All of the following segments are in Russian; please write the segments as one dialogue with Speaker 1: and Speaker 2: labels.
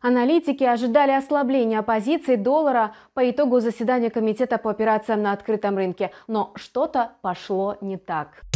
Speaker 1: Аналитики ожидали ослабления позиций доллара по итогу заседания Комитета по операциям на открытом рынке, но что-то пошло не так.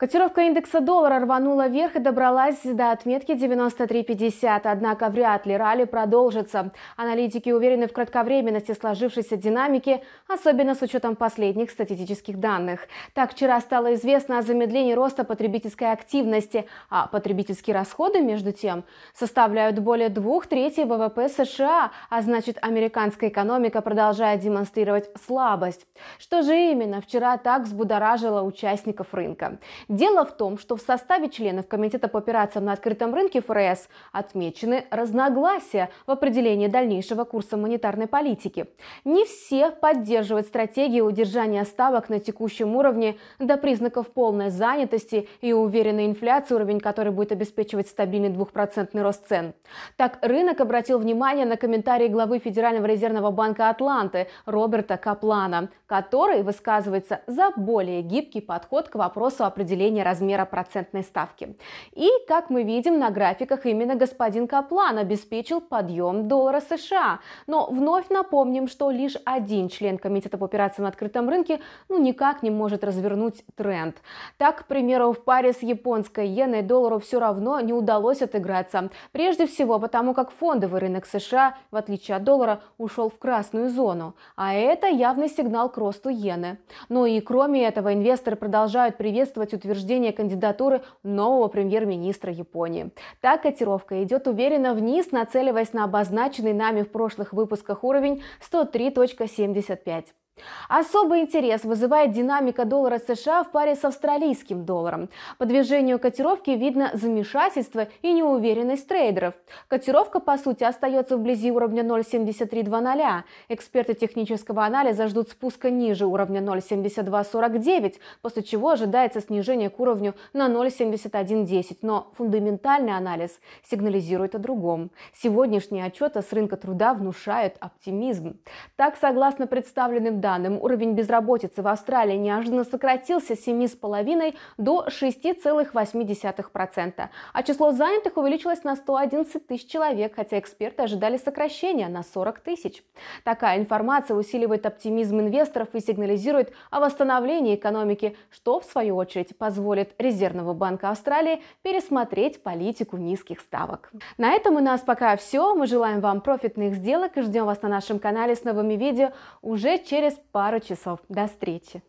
Speaker 1: Котировка индекса доллара рванула вверх и добралась до отметки 93.50, однако вряд ли ралли продолжится. Аналитики уверены в кратковременности сложившейся динамики, особенно с учетом последних статистических данных. Так, вчера стало известно о замедлении роста потребительской активности, а потребительские расходы, между тем, составляют более двух третей ВВП США, а значит, американская экономика продолжает демонстрировать слабость. Что же именно вчера так взбудоражило участников рынка? Дело в том, что в составе членов Комитета по операциям на открытом рынке ФРС отмечены разногласия в определении дальнейшего курса монетарной политики. Не все поддерживают стратегию удержания ставок на текущем уровне до признаков полной занятости и уверенной инфляции, уровень который будет обеспечивать стабильный двухпроцентный рост цен. Так, рынок обратил внимание на комментарии главы Федерального резервного банка Атланты Роберта Каплана, который высказывается за более гибкий подход к вопросу определения определения размера процентной ставки. И, как мы видим на графиках, именно господин Каплан обеспечил подъем доллара США. Но вновь напомним, что лишь один член Комитета по операциям на открытом рынке ну никак не может развернуть тренд. Так, к примеру, в паре с японской иеной доллару все равно не удалось отыграться. Прежде всего потому, как фондовый рынок США, в отличие от доллара, ушел в красную зону. А это явный сигнал к росту иены. Ну и кроме этого, инвесторы продолжают приветствовать утверждение утверждения кандидатуры нового премьер-министра Японии. Так котировка идет уверенно вниз, нацеливаясь на обозначенный нами в прошлых выпусках уровень 103.75. Особый интерес вызывает динамика доллара США в паре с австралийским долларом. По движению котировки видно замешательство и неуверенность трейдеров. Котировка, по сути, остается вблизи уровня 0.7320. Эксперты технического анализа ждут спуска ниже уровня 0.7249, после чего ожидается снижение к уровню на 0.7110. Но фундаментальный анализ сигнализирует о другом. Сегодняшние отчеты с рынка труда внушают оптимизм. Так, согласно представленным данным, данным, уровень безработицы в Австралии неожиданно сократился с 7,5 до 6,8%, а число занятых увеличилось на 111 тысяч человек, хотя эксперты ожидали сокращения на 40 тысяч. Такая информация усиливает оптимизм инвесторов и сигнализирует о восстановлении экономики, что в свою очередь позволит Резервному банку Австралии пересмотреть политику низких ставок. На этом у нас пока все. Мы желаем вам профитных сделок и ждем вас на нашем канале с новыми видео уже через пару часов. До встречи!